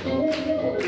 Música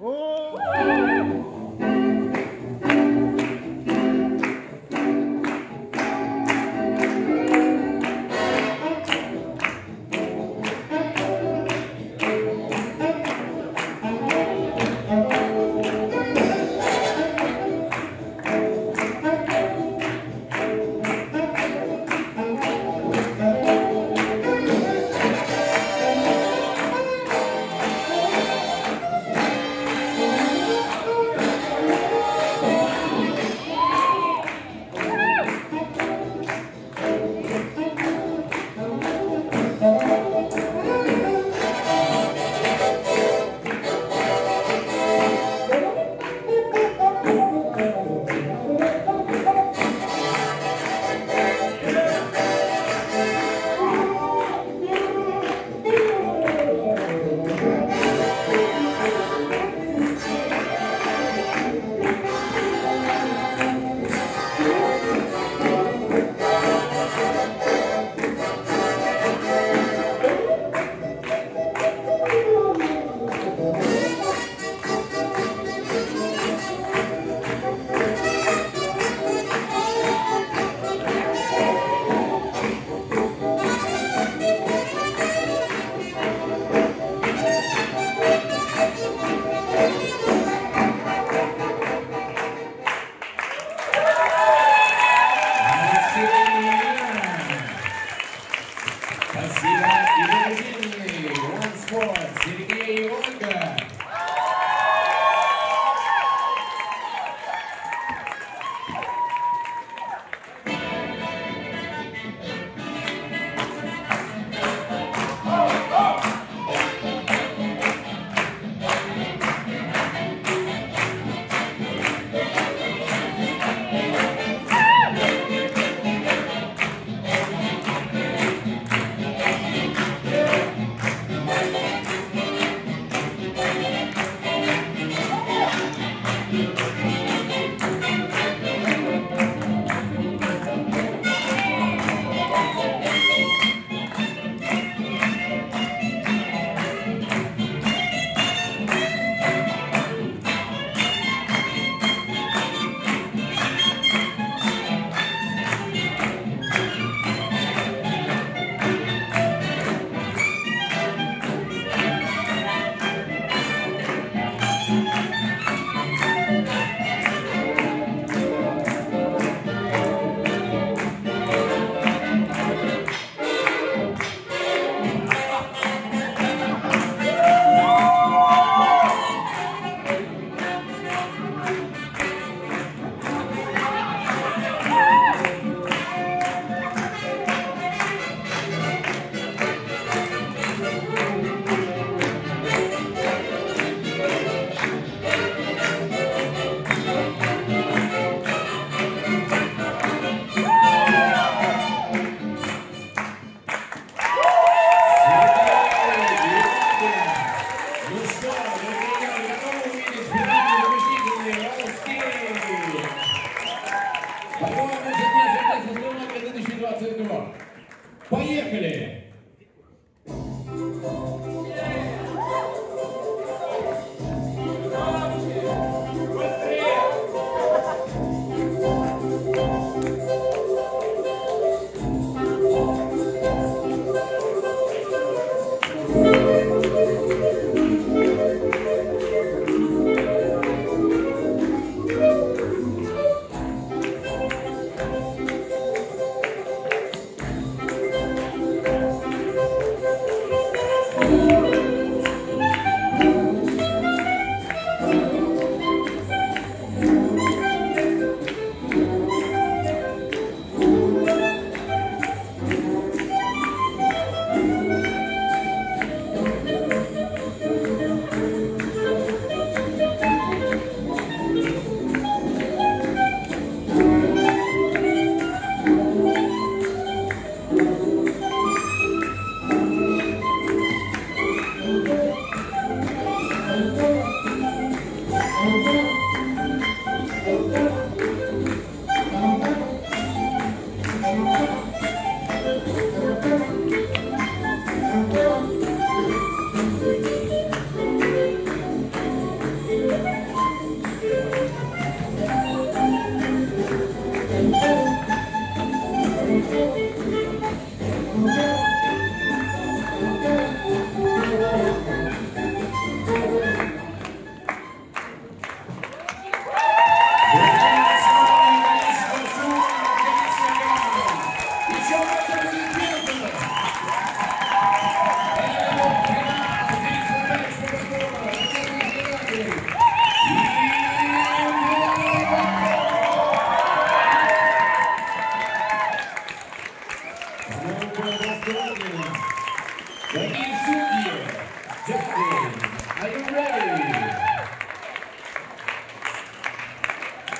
Oh!